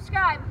subscribe.